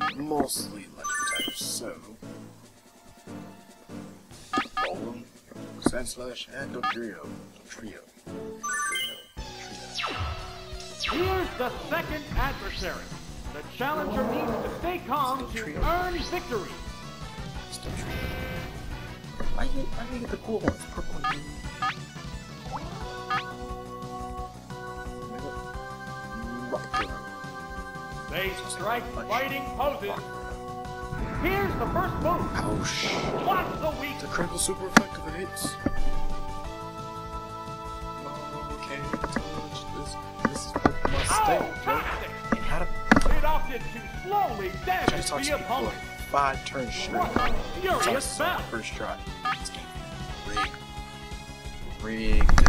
I mostly legend type, so. Golem, Sandslash, and Dodrio. Trio. Trio. Here's the second adversary. The challenger needs to stay calm to earn victory. Why you, why you get the cool ones? Purple and green. They strike fighting poses. Here's the first move. Oh shit. What's the weak? The critical super effect of it hits. Okay, touch this. This is Pokemon Oh, state. toxic! And how to It opted to slowly damage the opponent. like five turns straight. What furious Sucks on the battle! First try. Rigged. Rigged.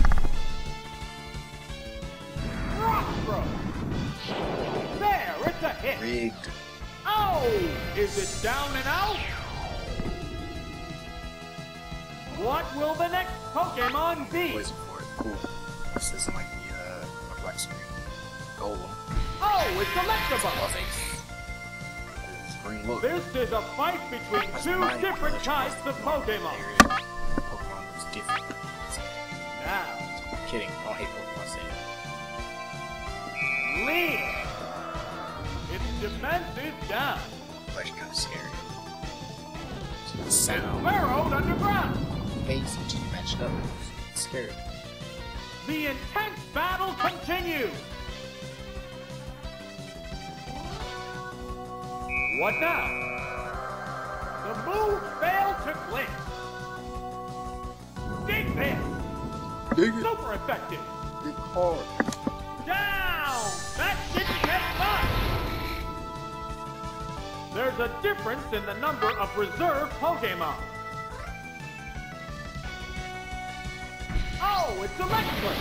Rock throw. There, it's a hit. Rigged. Oh, is it down and out? What will the next Pokemon be? Poison for it. Cool. This isn't like the uh black screen. Golem. Oh, it's Electabuzz. This green look. This is a fight between That's two different types of. Pokemon kidding. I don't hate Pokemon saying Lead. Its defense is down. It's actually kind of scary. So the sound, Burrowed underground. face, just matched up. It's scary. The intense battle continues. What now? The move failed to click. Dig this. Dig Super effective. Dig hard. Down! That didn't get much! There's a difference in the number of reserve Pokemon. Oh, it's electric!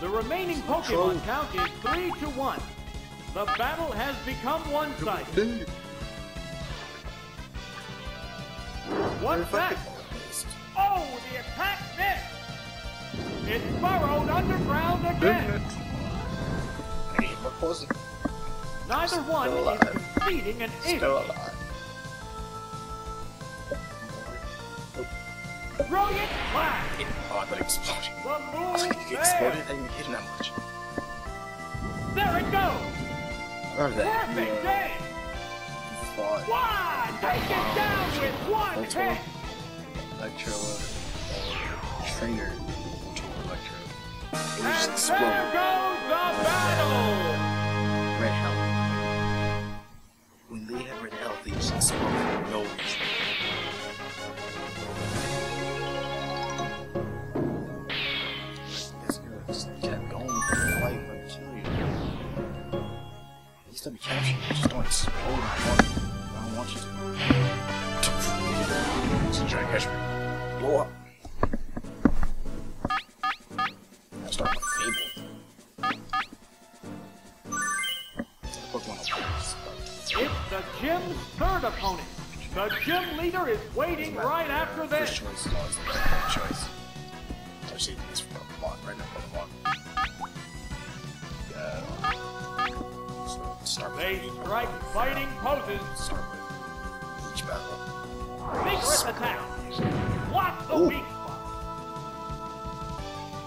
The remaining Pokemon count is 3 to 1. The battle has become one-sided. One What's? Oh, the attack missed! It's burrowed underground again! I need more poison. Neither one Still is alive. conceding an inch. Still alive. Brilliant flash! Oh, I thought it exploded. The I was it exploded. I didn't hit that much. There it goes! Remember that? Perfect uh, game! One! Take it down with one hit! Electro uh, Trainer. Ultra Electro. It was just And there goes the battle! Red health. When they have red health, they just explode for no reason. That's good. Just kept going. Fight, like, kill you. At least let me catch you. Just don't explode. I want I don't want you to. Just try to catch me. Blow up. Leader is waiting right after First this. choice is always the second choice. She this for Pokemon, right now Pokemon. Yeah. So start They strike fighting poses. start with each battle. Vigorous attack. What's the Ooh. weak spot?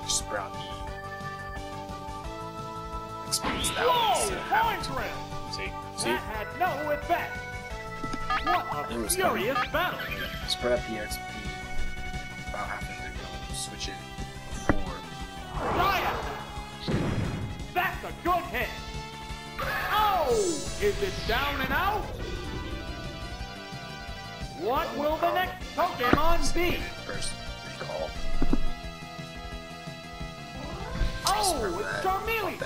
Sprout E. Experience that Whoa! one. So! See? See? That had no effect. What a furious battle! Spread up the XP. About half of it, go switch it before. Riot! That's a good hit. Oh! Is it down and out? What will the next Pokemon be? First recall. Oh, it's Charmeleon!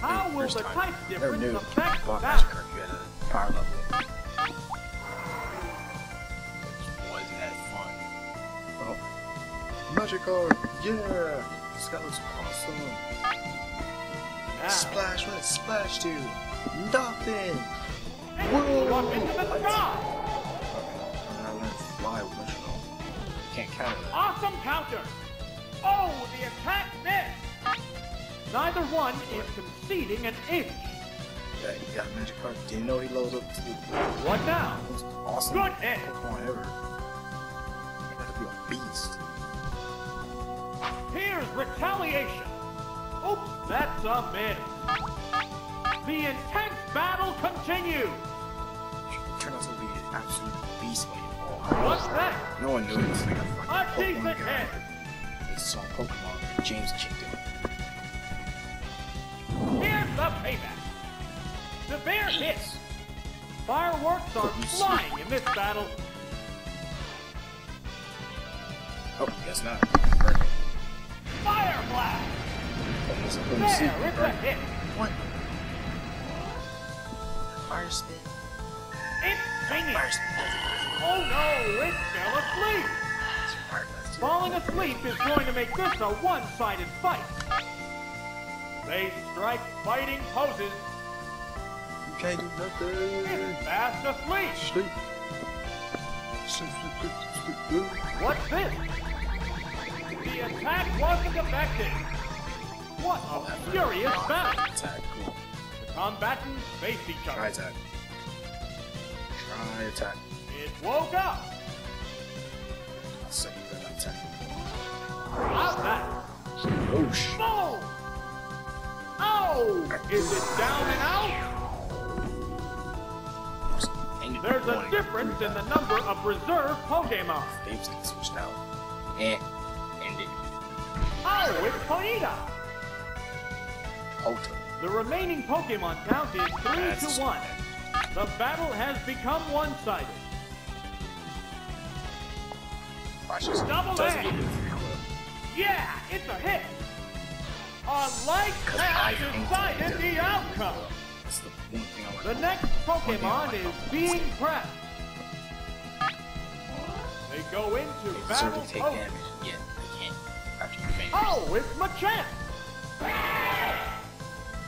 How will the type difference affect that? Power level. Just was had fun. Oh. Magikarp! Yeah! This guy looks awesome. Now, Splash, what Splash do? Nothing! it flew up into the sky! And I learned Fly counter. Oh, the attack missed. Neither one is conceding an inch. Yeah, he got a Magikarp. Didn't know he loaded up to the What now? most awesome Good hit. Pokemon ever. To be a beast. Here's retaliation. Oops, that's a miss. The intense battle continues. Turned out to be an absolute beast when he What's that? No one knew it was like a decent hit. They saw Pokemon. James kicked him. Bear hits. Fireworks are flying in this battle. Oh, guess not. Perfect. Fire blast. But it's a There, it's a hit. What? Fire spin. It's singing. Fire spin. Oh no, it fell asleep. It's fire blast. Falling asleep is going to make this a one-sided fight. They strike fighting poses. Can't do nothing. Fast asleep. Sleep. Sleep, sleep, sleep, sleep. What's this? The attack wasn't effective. What a furious battle. Attack, cool. The combatants face each other. Try attack. Try attack. It woke up. I'll say you got attack. How's that? Oh, sh. Boom! Oh! Is it down and out? There's a difference in the number of reserve Pokemon. Dave's getting switched out. Eh. End it. Oh, it's Ponyta! Ultra. The remaining Pokemon count is 3 That's- to 1. The battle has become one-sided. Double A. get it through quick. Yeah, it's a hit. A light 'Cause path I think decided the outcome. That's the one thing I want The next Pokemon is being prepped. They go into They battle to take damage. Yeah, they can't. After you faint. Oh, it's Machamp!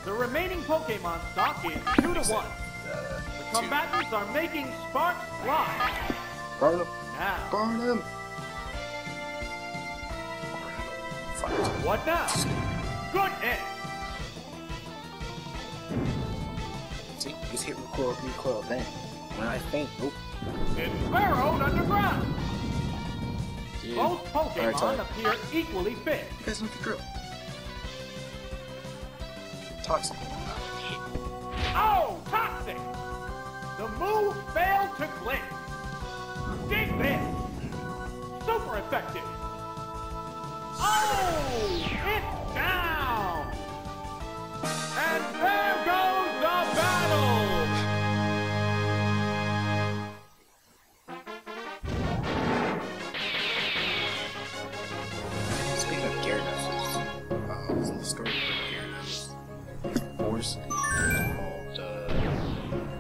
The remaining Pokemon stock is 2 to 1. Uh, The combatants are making sparks fly. Burn him. Now, Burn him. What now? Good hit. See, it's hit recoil, recoil then. When I faint, oh, It's burrowed underground. dude. Both Pokemon sorry. appear equally fit. You guys know the drill. Toxic. Oh, toxic! The move failed to click. Dig this! Super effective! Oh! It's down! And there goes Gyarados. Force called uh,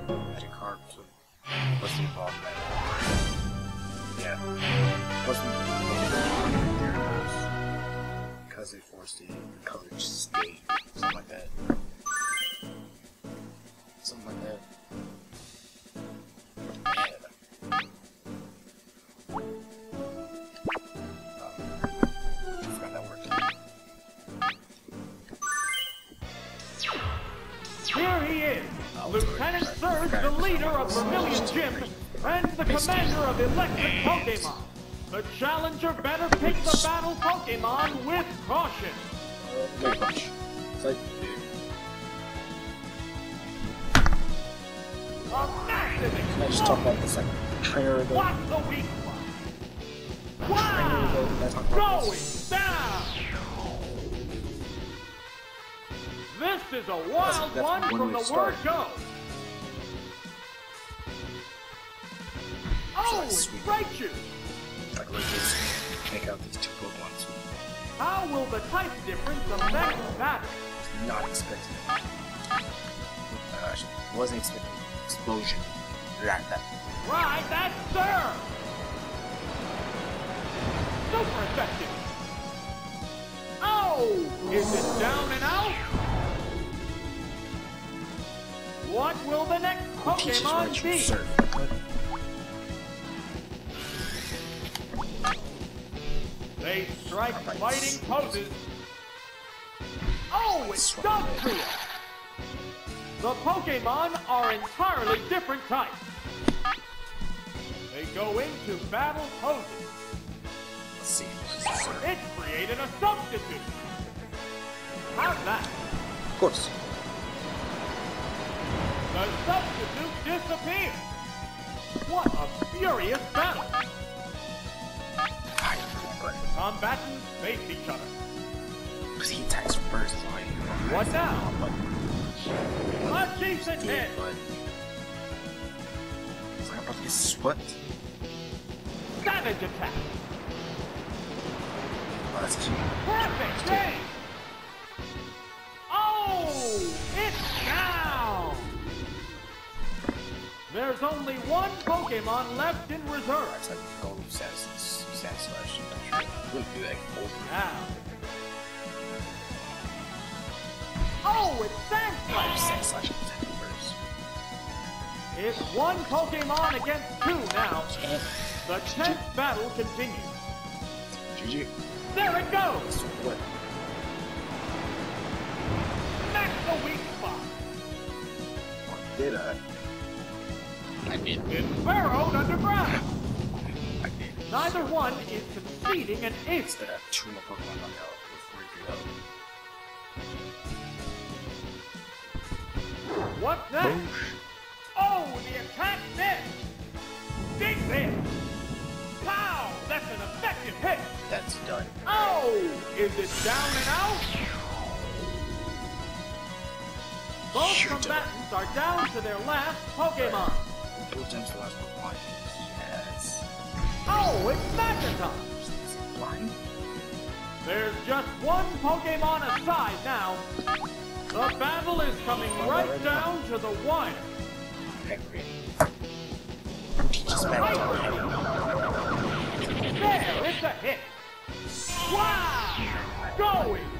Magikarp. What's involved in? Yeah. What's involved in? Because they forced the colored state, Lieutenant Surge, the leader of Vermilion Gym, and the commander of Electric Pokemon. The challenger better pick the battle Pokemon with caution. Very much. It's like, A massive can I just talk about this like trainer ago? What's the weak spot? Wow! Can I talk about Going down! This is a wild that's one one from the start. word go. Oh, it's sweet. Raichu! Like, let's just take out these two Pokemon. How will the type difference affect battle? Not expecting it. Uh, actually, wasn't expecting explosion. Like that. Right, that's sir! Super effective! Oh! Is it down and out? What will the next oh, Pokemon be? They strike fighting poses. Oh, it's Dog Trio! The Pokemon are entirely different types. They go into battle poses. Let's see. This is sort It created a substitute. How's that? Of course. The substitute disappeared. What a furious battle. But Combatants face each other. because he attacks first, so I What now? But A decent did, hit. but it's like about to get swept. Savage attack. Oh, that's cute. Perfect save. There's only one Pokemon left in reserve. That's like go sass sass slash. Wouldn't do that. Now. Ah. Oh, it's Sand Five Slash. Oh, sass slash attack first. It's one Pokemon against two now. The tenth battle continues. GG. There it goes. What? Smack the weak spot. Did I? I did. It's burrowed underground. I did. Neither one is conceding an ace. Instead of two on the before you do What's next? Oh, the attack missed. Big miss. Pow! That's an effective hit. That's done. Oh! Is it down and out? Both combatants are down to their last Pokemon. Dual Gem's the last Pokemon. Yes. Oh, it's Magneton. Is it blind? There's just one Pokemon aside now. The battle is coming right down to the wire. Angry. Teaches Right. There, it's a hit. Wow! Going